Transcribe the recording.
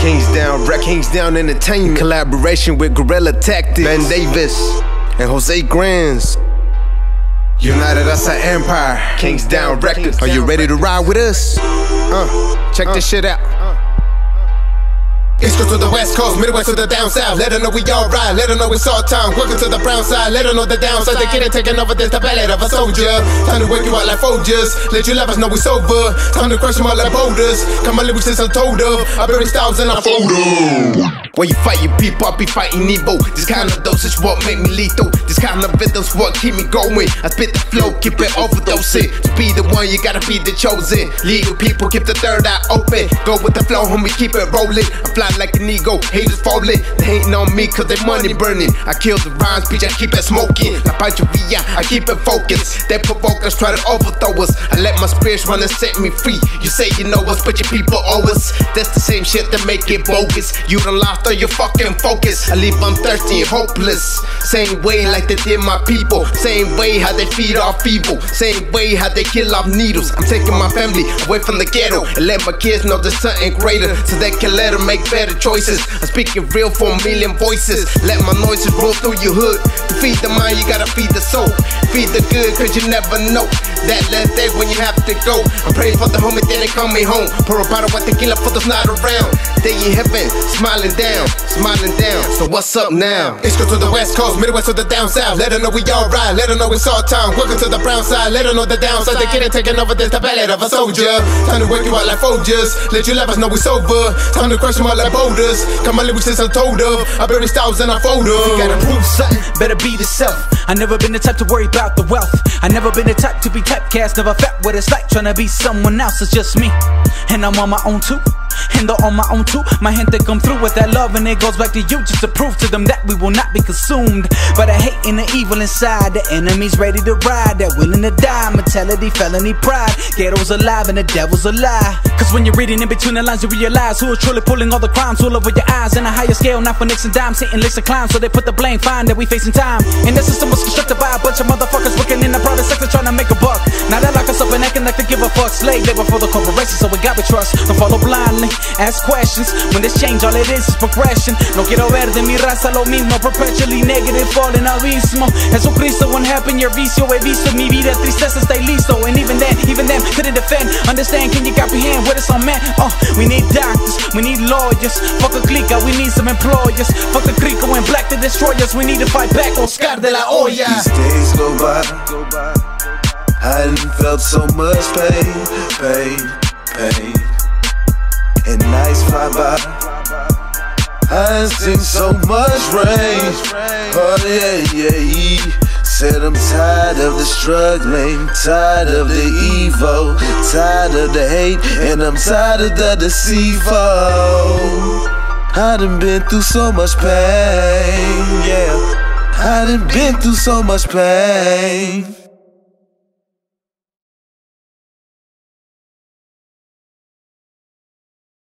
Kings Down Rec, Kings Down Entertainment. Collaboration with Guerrilla Tactics. Ben Davis and Jose Grands. United us an empire. Kings Down Records. Are you ready to ride with us? Uh, check this shit out. East Coast to the West Coast, Midwest to the down south. Let her know we all ride, let her know it's all time. Welcome to the brown side, let her know the downside. They getting taken over this, the ballet of a soldier. Time to wake you out like Folgers. Let you us know we sober. Time to crush them all like boulders. Come on, lyrics since I told her. I bury styles in a photo. When you fight your people, I be fighting evil. This kind of dosage what make me lethal. This kind of rhythms what keep me going. I spit the flow, keep it overdosing. To be the one, you gotta be the chosen. Legal people, keep the third eye open. Go with the flow, homie, keep it rolling. I fly like an eagle, haters falling. They hating on me cause they money burning. I kill the rhymes, bitch, I keep it smoking. La Panchoria, I keep it focused. They provoke us, try to overthrow us. I let my spirits run and set me free. You say you know us, but your people owe us. That's the same shit that make it bogus. You done lost all your fucking focus. I leave them thirsty and hopeless. Same way like they did my people. Same way how they feed off evil. Same way how they kill off needles. I'm taking my family away from the ghetto and let my kids know there's something greater so they can let them make better choices. I'm speaking real for a million voices. Let my noises roll through your hood. To feed the mind, you gotta feed the soul. Feed the good, cause you never know. That last day when you have to go. I'm praying for the homie, then they call me home. Pour a bottle of tequila for those not around. They in heaven, smiling down, smiling down. So what's up now? East Coast to the West Coast, Midwest to the down south. Let her know we all ride, let her know it's all time. Welcome to the brown side, let her know the downside. They getting taken over this, the ballet of a soldier. Time to wake you out like Folgers. Let you let us know we sober. Time to crush them all like boulders. Come on, lyrics since I told her. I bury styles in our folder. If you gotta prove something, better be the self. I never been the type to worry about the wealth. I never been the type to be typecast. Never felt what it's like trying to be someone else. It's just me, and I'm on my own too. They're on my own too. My gente come through with that love, and it goes back to you just to prove to them that we will not be consumed. But I hate and the evil inside. The enemy's ready to ride. They're willing to die. Mentality, felony, pride. Ghetto's alive and the devil's a lie. Cause when you're reading in between the lines, you realize who is truly pulling all the crimes all over your eyes. In a higher scale, not for nicks and dimes, hitting licks and climb. So they put the blame, fine that we facing time. And the system was constructed by a bunch of motherfuckers working in the private sector trying to make a buck. Give a fuck. Slave labor for the corporation, so we gotta trust. Don't follow blindly, ask questions. When this change, all it is is progression. No quiero ver de mi raza lo mismo. Perpetually negative, falling abismo. Jesucristo, when happened, your vicio. He visto mi vida, tristeza, stay listo. And even then, even them couldn't defend. Understand, can you comprehend what it's on man? Oh, uh, we need doctors, we need lawyers. Fuck a clica, uh, we need some employers. Fuck the crico and black to destroy us. We need to fight back, Oscar de la Hoya. These days go by. I done felt so much pain, pain, pain. And nights fly by. I done seen so much rain. Oh yeah, yeah, yeah. Said I'm tired of the struggling, tired of the evil, tired of the hate, and I'm tired of the deceiver. I done been through so much pain, yeah. I done been through so much pain.